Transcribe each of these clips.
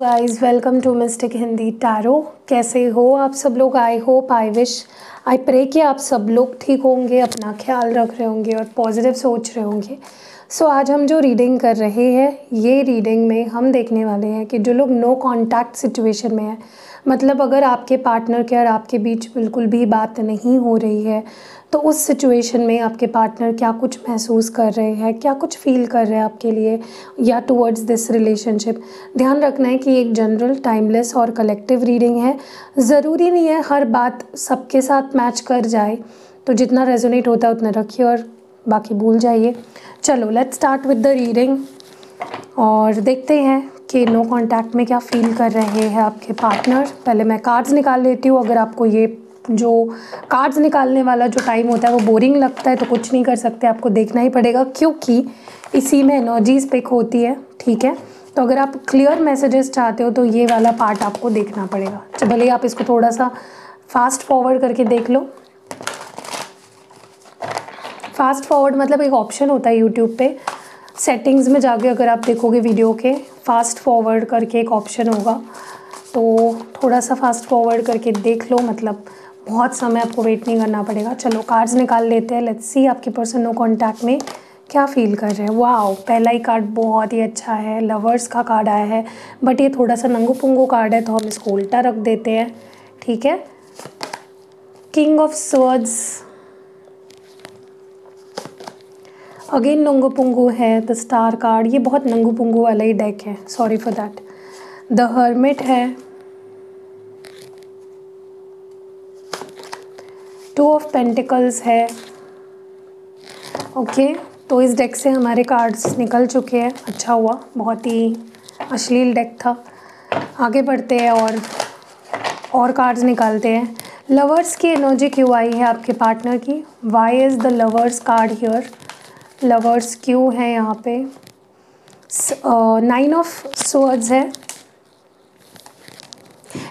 Guys welcome to mystic Hindi tarot कैसे हो आप सब लोग? I hope I wish I pray कि आप सब लोग ठीक होंगे अपना ख्याल रख रहे होंगे और पॉजिटिव सोच रहे होंगे। सो so, आज हम जो रीडिंग कर रहे हैं ये रीडिंग में हम देखने वाले हैं कि जो लोग नो कांटेक्ट सिचुएशन में हैं मतलब अगर आपके पार्टनर के और आपके बीच बिल्कुल भी बात नहीं हो रही है तो उस सिचुएशन में आपके पार्टनर क्या कुछ महसूस कर रहे हैं? क्या कुछ फील कर रहे हैं आपके लिए या टुवर्ड्स दिस रिलेशनशिप ध्यान रखना है कि एक जनरल टाइमलेस और कलेक्टिव रीडिंग है। ज़रूरी नहीं है हर बात सबके साथ मैच कर जाए। तो जितना रेजोनेट होता है उतना रखिए और बाकी भूल जाइए। चलो let's start with the reading और देखते हैं कि नो कांटेक्ट में क्या फील कर रहे हैं आपके पार्टनर पहले मैं कार्ड्स निकाल लेती हूँ, अगर आपको ये जो कार्ड्स निकालने वाला जो टाइम होता है, वो बोरिंग लगता है तो कुछ नहीं कर सकते, आपको देखना ही पड़ेगा, क्योंकि इसी में एनर्जीज पिक होती है, ठीक है? तो अगर आप क्लियर मैसेजेस चाहते हो तो ये वाला पार्ट आपको देखना पड़ेगा। तो भले आप इसको थोड़ा सा फास्ट फॉरवर्ड करके देख लो। फास्ट फॉरवर्ड मतलब एक ऑप्शन होता है यूट्यूब पे। सेटिंग्स में जाके अगर आप देखोगे वीडियो के फास्ट फॉरवर्ड करके एक ऑप्शन होगा। तो थोड़ा सा फास्ट फॉरवर्ड करके देख लो मतलब बहुत समय आपको वेट नहीं करना पड़ेगा। चलो कार्ड्स निकाल लेते हैं। लेट्स सी आपके पर्सन नो कॉन्टैक्ट में क्या फील कर रहे हैं। वाह पहला ही कार्ड बहुत ही अच्छा है। लवर्स का कार्ड आया है। बट ये थोड़ा सा नंगू पुंगू कार्ड है तो हम इसको उल्टा रख देते हैं। ठीक है? किंग ऑफ़ स्वर्ड्स अगेन नंगू पुंगू है द स्टार कार्ड ये बहुत नंगू पुंगू वाला ही डेक है। Sorry for that the hermit है। टू ऑफ़ पेंटिकल्स है। ओके okay, तो इस डेक से हमारे कार्ड्स निकल चुके हैं। अच्छा हुआ बहुत ही अश्लील डेक था। आगे बढ़ते हैं और और कार्ड्स निकालते हैं। लवर्स की एनर्जी क्यों आई है आपके पार्टनर की? Why is the lovers card here lovers क्यों है यहाँ पे? नाइन ऑफ़ स्वर्ड्स है।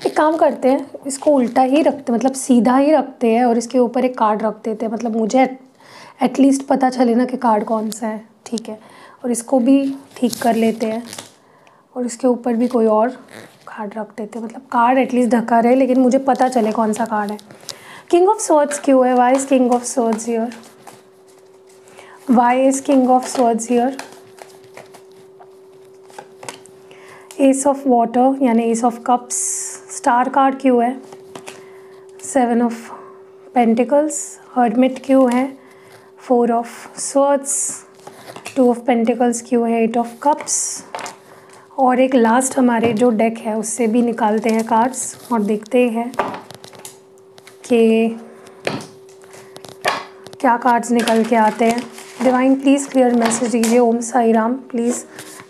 एक काम करते हैं, इसको उल्टा ही रखते मतलब सीधा ही रखते हैं और इसके ऊपर एक कार्ड रख देते हैं। मतलब मुझे एटलीस्ट पता चले ना कि कार्ड कौन सा है, ठीक है? और इसको भी ठीक कर लेते हैं और इसके ऊपर भी कोई और कार्ड रख देते हैं। मतलब कार्ड एटलीस्ट ढका रहे, लेकिन मुझे पता चले कौन सा कार्ड है। किंग ऑफ़ स्वर्ड्स क्यों है? Why is king of swords here Why is King of Swords here? Ace of Water, यानी Ace of Cups star card क्यों है? सेवन ऑफ़ पेंटिकल्स हर्डमिट क्यों है? Four of swords two of pentacles क्यों है? Eight of cups और एक last हमारे जो डेक है, उससे भी निकालते हैं कार्ड्स और देखते हैं कि क्या कार्ड्स निकल के आते हैं। डिवाइन प्लीज़ क्लियर मैसेज दीजिए। Om Sai Ram please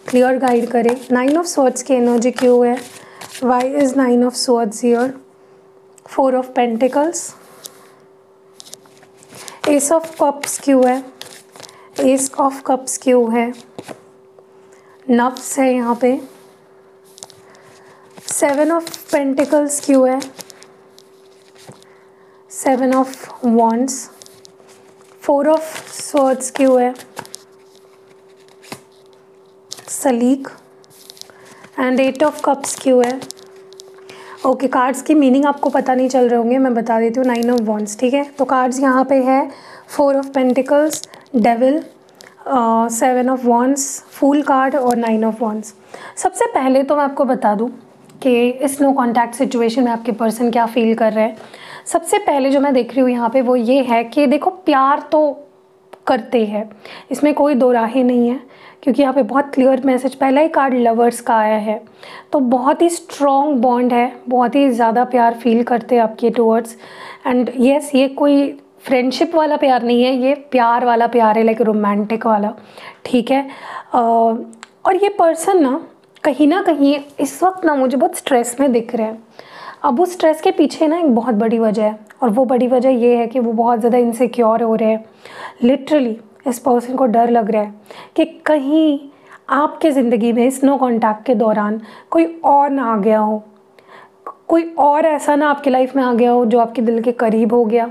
clear guide करें। नाइन ऑफ़ स्वर्ड्स की एनर्जी क्यों है? Why is nine of swords here four of pentacles ace of cups क्यों है. एस ऑफ़ कप्स क्यों है. नफ्स है यहाँ पे. सेवन ऑफ़ पेंटिकल्स क्यों है. Seven of wands four of swords क्यों है. सलीक एंड एट ऑफ़ कप्स क्यों है? ओके okay, कार्ड्स की मीनिंग आपको पता नहीं चल रहे होंगे मैं बता देती हूँ नाइन ऑफ़ वॉन्स ठीक है? तो कार्ड्स यहाँ पे है four of pentacles devil seven of wands fool card और नाइन ऑफ़ वॉन्स सबसे पहले तो मैं आपको बता दूँ कि इस नो कॉन्टैक्ट सिचुएशन में आपके पर्सन क्या फील कर रहे हैं। सबसे पहले जो मैं देख रही हूँ यहाँ पे वो ये है कि देखो प्यार तो करते हैं इसमें कोई दो राहें नहीं है। क्योंकि यहाँ पे बहुत क्लियर मैसेज पहला ही कार्ड लवर्स का आया है। तो बहुत ही स्ट्रॉन्ग बॉन्ड है, बहुत ही ज़्यादा प्यार फील करते हैं आपके टूवर्ड्स एंड येस ये कोई फ्रेंडशिप वाला प्यार नहीं है, ये प्यार वाला प्यार है लाइक रोमांटिक वाला। ठीक है? और ये पर्सन ना, कहीं ना कहीं इस वक्त ना मुझे बहुत स्ट्रेस में दिख रहे हैं। अब उस स्ट्रेस के पीछे ना एक बहुत बड़ी वजह है, और वो बड़ी वजह ये है कि वो बहुत ज़्यादा इनसिक्योर हो रहे हैं। लिटरली इस पर्सन को डर लग रहा है कि कहीं आपके ज़िंदगी में इस नो कॉन्टैक्ट के दौरान कोई और ना आ गया हो। कोई और ऐसा ना आपकी लाइफ में आ गया हो जो आपके दिल के करीब हो गया,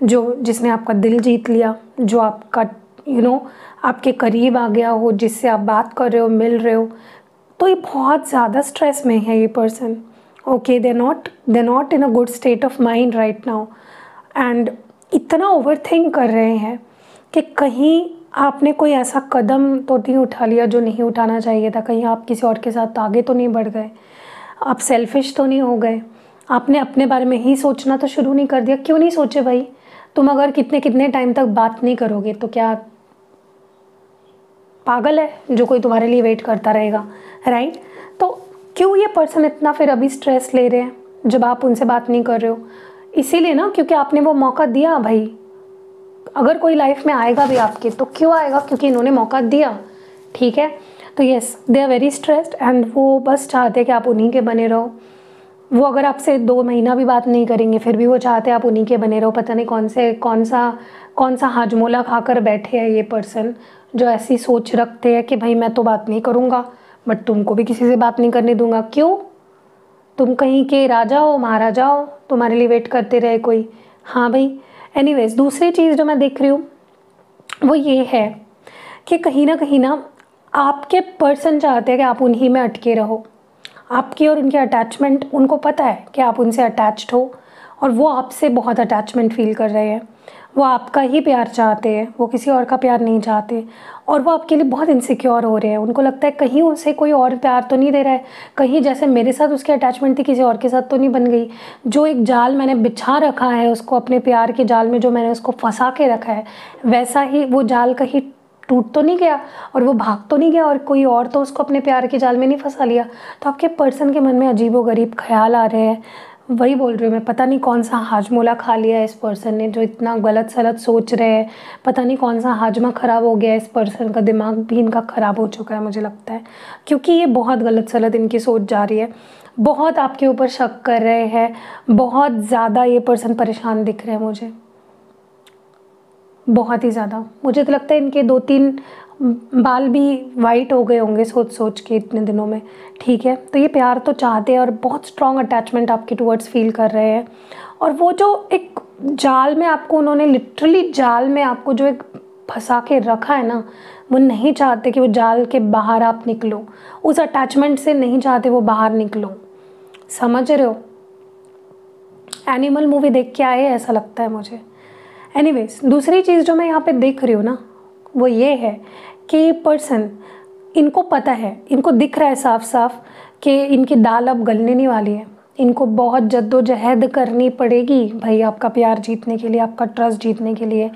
जो जिसने आपका दिल जीत लिया, जो आपका यू नो आपके करीब आ गया हो, जिससे आप बात कर रहे हो, मिल रहे हो। तो ये बहुत ज़्यादा स्ट्रेस में है ये person okay they not they not in a good state of mind right now and इतना ओवर थिंक कर रहे हैं। कि कहीं आपने कोई ऐसा कदम तो नहीं उठा लिया जो नहीं उठाना चाहिए था? कहीं आप किसी और के साथ आगे तो नहीं बढ़ गए? आप सेल्फिश तो नहीं हो गए? आपने अपने बारे में ही सोचना तो शुरू नहीं कर दिया। क्यों नहीं सोचे भाई? तुम अगर कितने कितने टाइम तक बात नहीं करोगे तो क्या पागल है जो कोई तुम्हारे लिए वेट करता रहेगा? राइट तो क्यों ये पर्सन इतना फिर अभी स्ट्रेस ले रहे हैं, जब आप उनसे बात नहीं कर रहे हो? इसीलिए ना, क्योंकि आपने वो मौका दिया भाई। अगर कोई लाइफ में आएगा भी आपके तो क्यों आएगा? क्योंकि इन्होंने मौका दिया, ठीक है? तो yes they are very stressed and वो बस चाहते हैं कि आप उन्हीं के बने रहो। वो अगर आपसे दो महीना भी बात नहीं करेंगे, फिर भी वो चाहते हैं आप उन्हीं के बने रहो। पता नहीं कौन से, कौन सा कौन सा हाजमोला खाकर बैठे हैं ये पर्सन जो ऐसी सोच रखते हैं कि भाई मैं तो बात नहीं करूँगा बट तुमको भी किसी से बात नहीं करने दूँगा। क्यों? तुम कहीं के राजा हो, महाराजा हो, तुम्हारे लिए वेट करते रहे कोई। हाँ भाई एनीवेज दूसरी चीज़ जो मैं देख रही हूँ, वो ये है कि कहीं ना कहीं ना आपके पर्सन चाहते हैं कि आप उन्हीं में अटके रहो। आपकी और उनकी अटैचमेंट उनको पता है कि आप उनसे अटैच्ड हो और वो आपसे बहुत अटैचमेंट फील कर रहे हैं। वो आपका ही प्यार चाहते हैं, वो किसी और का प्यार नहीं चाहते। और वो आपके लिए बहुत इनसिक्योर हो रहे हैं। उनको लगता है कहीं उनसे कोई और प्यार तो नहीं दे रहा है। कहीं जैसे मेरे साथ उसकी अटैचमेंट थी, किसी और के साथ तो नहीं बन गई। जो एक जाल मैंने बिछा रखा है, उसको अपने प्यार के जाल में जो मैंने उसको फंसा के रखा है, वैसा ही वो जाल कहीं टूट तो नहीं गया और वो भाग तो नहीं गया और कोई और तो उसको अपने प्यार के जाल में नहीं फंसा लिया। तो आपके पर्सन के मन में अजीब व गरीब ख्याल आ रहे हैं। वही बोल रही हूँ मैं, पता नहीं कौन सा हाजमोला खा लिया है इस पर्सन ने, जो इतना गलत सलत सोच रहे हैं। पता नहीं कौन सा हाजमा ख़राब हो गया है इस पर्सन का, दिमाग भी इनका ख़राब हो चुका है मुझे लगता है। क्योंकि ये बहुत गलत सलत इनकी सोच जा रही है। बहुत आपके ऊपर शक कर रहे हैं, बहुत ज़्यादा ये पर्सन परेशान दिख रहे हैं मुझे। बहुत ही ज़्यादा। मुझे तो लगता है इनके दो तीन बाल भी वाइट हो गए होंगे सोच सोच के इतने दिनों में, ठीक है? तो ये प्यार तो चाहते हैं और बहुत स्ट्रॉन्ग अटैचमेंट आपके टूवर्ड्स फील कर रहे हैं। और वो जो एक जाल में आपको उन्होंने लिटरली जाल में आपको जो एक फंसा के रखा है ना, वो नहीं चाहते कि वो जाल के बाहर आप निकलो। उस अटैचमेंट से नहीं चाहते वो बाहर निकलो। समझ रहे हो? एनिमल मूवी देख के आए ऐसा लगता है मुझे। एनीवेज दूसरी चीज़ जो मैं यहाँ पे देख रही हूँ ना वो ये है कि पर्सन इनको पता है इनको दिख रहा है साफ़ साफ़ कि इनकी दाल अब गलने नहीं वाली है। इनको बहुत जद्दोजहद करनी पड़ेगी भाई आपका प्यार जीतने के लिए आपका ट्रस्ट जीतने के लिए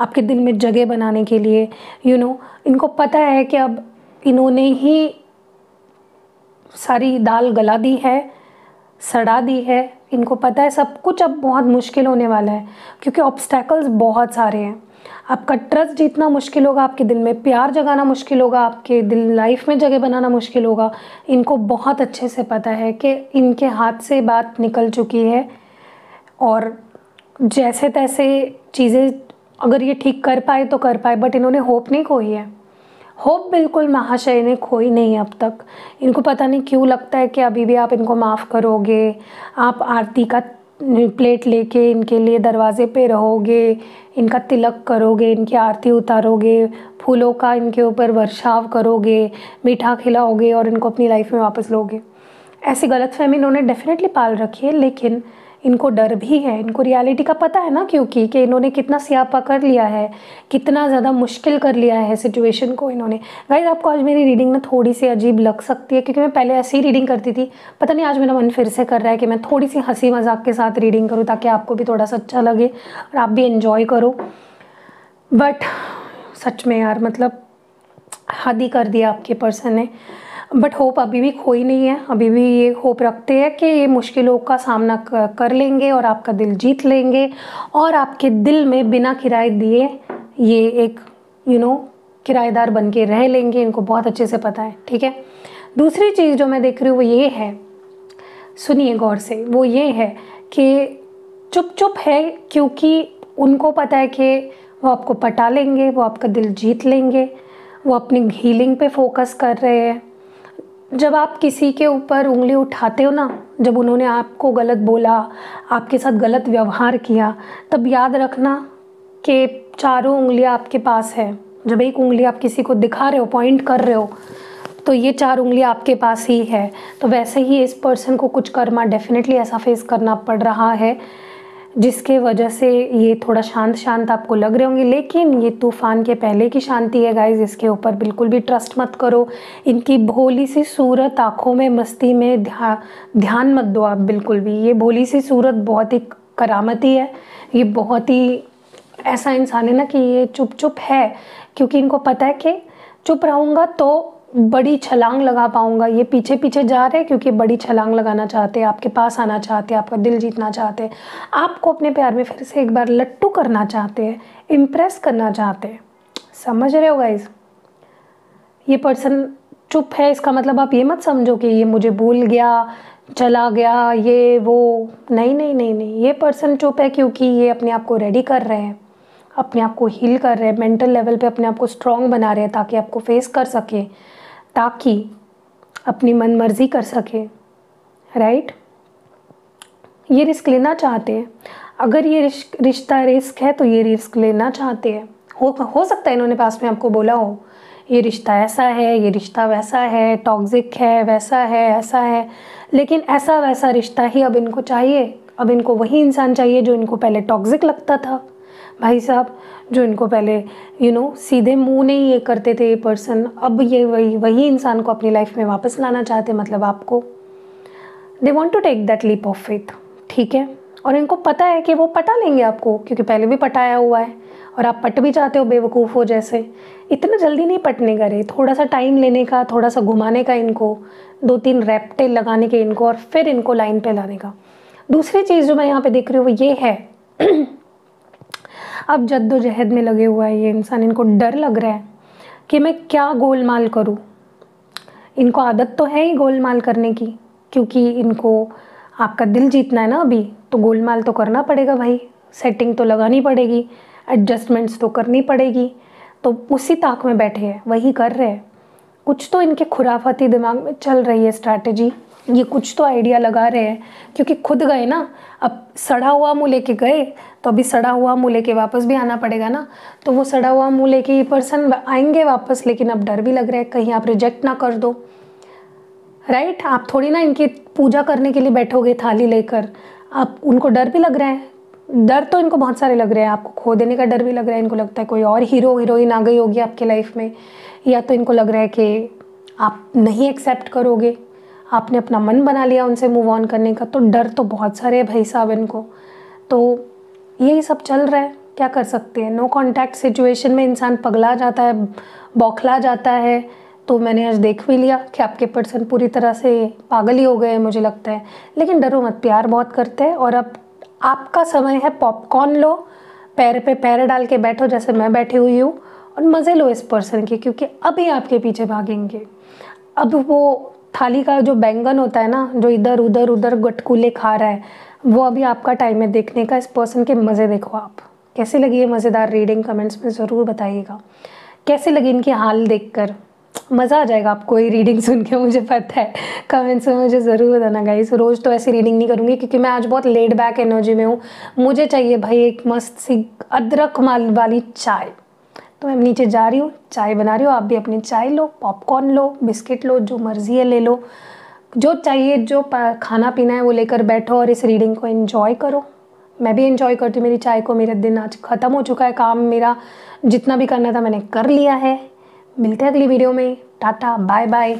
आपके दिल में जगह बनाने के लिए यू you नो know, इनको पता है कि अब इन्होंने ही सारी दाल गला दी है सड़ा दी है। इनको पता है सब कुछ अब बहुत मुश्किल होने वाला है क्योंकि ऑब्स्टैकल्स बहुत सारे हैं। आपका ट्रस्ट जीतना मुश्किल होगा, आपके दिल में प्यार जगाना मुश्किल होगा, आपके दिल लाइफ में जगह बनाना मुश्किल होगा। इनको बहुत अच्छे से पता है कि इनके हाथ से बात निकल चुकी है और जैसे तैसे चीज़ें अगर ये ठीक कर पाए तो कर पाए बट इन्होंने होप नहीं खोई है। होप बिल्कुल महाशय ने खोई नहीं अब तक। इनको पता नहीं क्यों लगता है कि अभी भी आप इनको माफ़ करोगे, आप आरती का प्लेट लेके इनके लिए दरवाज़े पे रहोगे, इनका तिलक करोगे, इनकी आरती उतारोगे, फूलों का इनके ऊपर वर्षाव करोगे, मीठा खिलाओगे और इनको अपनी लाइफ में वापस लोगे। ऐसी गलत फहमी इन्होंने डेफिनेटली पाल रखी है, लेकिन इनको डर भी है। इनको रियलिटी का पता है ना क्योंकि कि इन्होंने कितना स्यापा कर लिया है, कितना ज़्यादा मुश्किल कर लिया है सिचुएशन को इन्होंने। गाइज़ आपको आज मेरी रीडिंग ना थोड़ी सी अजीब लग सकती है क्योंकि मैं पहले ऐसी ही रीडिंग करती थी। पता नहीं आज मेरा मन फिर से कर रहा है कि मैं थोड़ी सी हँसी मज़ाक के साथ रीडिंग करूँ ताकि आपको भी थोड़ा सा अच्छा लगे और आप भी इन्जॉय करो। बट सच में यार मतलब हद ही कर दिया आपके पर्सन ने। बट होप अभी भी खोई नहीं है। अभी भी ये होप रखते हैं कि ये मुश्किलों का सामना कर लेंगे और आपका दिल जीत लेंगे और आपके दिल में बिना किराए दिए ये एक यू नो किराएदार बन के रह लेंगे। इनको बहुत अच्छे से पता है, ठीक है? दूसरी चीज़ जो मैं देख रही हूँ वो ये है, सुनिए गौर से, वो ये है कि चुप चुप है क्योंकि उनको पता है कि वो आपको पटा लेंगे, वो आपका दिल जीत लेंगे, वो अपनी हीलिंग पे फोकस कर रहे हैं। जब आप किसी के ऊपर उंगली उठाते हो ना, जब उन्होंने आपको गलत बोला, आपके साथ गलत व्यवहार किया, तब याद रखना कि चारों उंगलियाँ आपके पास है। जब एक उंगली आप किसी को दिखा रहे हो पॉइंट कर रहे हो तो ये चार उंगली आपके पास ही है। तो वैसे ही इस पर्सन को कुछ कर्मा डेफिनेटली ऐसा फेस करना पड़ रहा है जिसके वजह से ये थोड़ा शांत शांत आपको लग रहे होंगे, लेकिन ये तूफ़ान के पहले की शांति है गाइज़ इसके ऊपर बिल्कुल भी ट्रस्ट मत करो। इनकी भोली सी सूरत आँखों में, मस्ती में ध्या, ध्यान मत दो आप बिल्कुल भी। ये भोली सी सूरत बहुत ही करामती है। ये बहुत ही ऐसा इंसान है ना कि ये चुप चुप है, क्योंकि इनको पता है कि चुप रहूँगा तो बड़ी छलांग लगा पाऊँगा। ये पीछे पीछे जा रहे हैं क्योंकि बड़ी छलांग लगाना चाहते हैं, आपके पास आना चाहते हैं, आपका दिल जीतना चाहते हैं। आपको अपने प्यार में फिर से एक बार लट्टू करना चाहते हैं इम्प्रेस करना चाहते हैं। समझ रहे हो गाइज़ ये पर्सन चुप है, इसका मतलब आप ये मत समझो कि ये मुझे भूल गया, चला गया, ये, वो। नहीं नहीं नहीं नहीं। ये पर्सन चुप है क्योंकि ये अपने आप को रेडी कर रहे हैं, अपने आप को हील कर रहे हैं मेंटल लेवल पे अपने आप को स्ट्रॉन्ग बना रहे हैं ताकि आपको फेस कर सके। ताकि अपनी मन मर्ज़ी कर सके राइट ये रिस्क लेना चाहते हैं। अगर ये रिश्ता रिस्क है तो ये रिस्क लेना चाहते हैं। हो हो सकता है इन्होंने पास में आपको बोला हो, ये रिश्ता ऐसा है, ये रिश्ता वैसा है टॉक्सिक है, वैसा है, ऐसा है। लेकिन ऐसा वैसा रिश्ता ही अब इनको चाहिए। अब इनको वही इंसान चाहिए जो इनको पहले टॉक्सिक लगता था। भाई साहब जो इनको पहले यू you नो know, सीधे मुँह नहीं ये करते थे ये पर्सन अब ये वही वही इंसान को अपनी लाइफ में वापस लाना चाहते मतलब आपको। They want to take that leap of faith ठीक है? और इनको पता है कि वो पटा लेंगे आपको क्योंकि पहले भी पटाया हुआ है और आप पट भी चाहते हो बेवकूफ़ हो जैसे। इतना जल्दी नहीं पटने का रे थोड़ा सा टाइम लेने का थोड़ा सा घुमाने का इनको दो तीन रेप्टे लगाने के इनको और फिर इनको लाइन पे लाने का। दूसरी चीज़ जो मैं यहाँ पे देख रही हूँ वो ये है अब जद्दोजहद में लगे हुआ है ये इंसान, इनको डर लग रहा है कि मैं क्या गोलमाल करूँ। इनको आदत तो है ही गोलमाल करने की, क्योंकि इनको आपका दिल जीतना है ना अभी तो गोलमाल तो करना पड़ेगा भाई। सेटिंग तो लगानी पड़ेगी एडजस्टमेंट्स तो करनी पड़ेगी तो उसी ताक में बैठे हैं, वही कर रहे हैं। कुछ तो इनके खुराफाती दिमाग में चल रही है स्ट्रैटेजी ये कुछ तो आइडिया लगा रहे हैं। क्योंकि खुद गए ना, अब सड़ा हुआ मुँह लेके गए तो अभी सड़ा हुआ मुँह लेके वापस भी आना पड़ेगा ना। तो वो सड़ा हुआ मुँह लेके ये पर्सन आएँगे वापस, लेकिन अब डर भी लग रहा है, कहीं आप रिजेक्ट ना कर दो। राइट आप थोड़ी ना इनकी पूजा करने के लिए बैठोगे, थाली लेकर। आप, उनको डर भी लग रहा है। डर तो इनको बहुत सारे लग रहे हैं। आपको खो देने का डर भी लग रहा है। इनको लगता है कोई और हीरो हीरोइन आ गई होगी आपके लाइफ में। या तो इनको लग रहा है कि आप नहीं एक्सेप्ट करोगे। आपने अपना मन बना लिया उनसे मूव ऑन करने का तो डर तो बहुत सारे है भाई साहब इनको। तो यही सब चल रहा है, क्या कर सकते हैं? नो कॉन्टैक्ट सिचुएशन में इंसान पगला जाता है, बौखला जाता है तो मैंने आज देख भी लिया कि आपके पर्सन पूरी तरह से पागल ही हो गए मुझे लगता है। लेकिन डरो मत, प्यार बहुत करते हैं, और अब आपका समय है पॉपकॉर्न लो, पैर पे पैर डाल के बैठो, जैसे मैं बैठी हुई हूँ, और मज़े लो इस पर्सन के, क्योंकि अभी आपके पीछे भागेंगे। अब वो थाली का जो बैंगन होता है ना, जो इधर, उधर उधर गटकुले खा रहा है, वो अभी आपका टाइम है देखने का। इस पर्सन के मज़े देखो आप। कैसी लगी ये मज़ेदार रीडिंग कमेंट्स में ज़रूर बताइएगा। कैसे लगी इनकी हाल देखकर? मज़ा आ जाएगा आपको ये रीडिंग सुन के, मुझे पता है। कमेंट्स में मुझे ज़रूर बताना गाइस रोज़ तो ऐसी रीडिंग नहीं करूँगी, क्योंकि मैं आज बहुत लेड बैक एनर्जी में हूँ। मुझे चाहिए भाई एक मस्त सी अदरक माल वाली चाय। तो मैं नीचे जा रही हूँ, चाय बना रही हूँ, आप भी अपनी चाय लो पॉपकॉर्न लो बिस्किट लो, जो मर्ज़ी है ले लो। जो चाहिए, जो खाना पीना है वो लेकर बैठो और इस रीडिंग को इन्जॉय करो। मैं भी इन्जॉय करती हूँ मेरी चाय को, मेरा दिन आज ख़त्म हो चुका है, काम मेरा जितना भी करना था मैंने कर लिया है। मिलते हैं अगली वीडियो में। Tata bye bye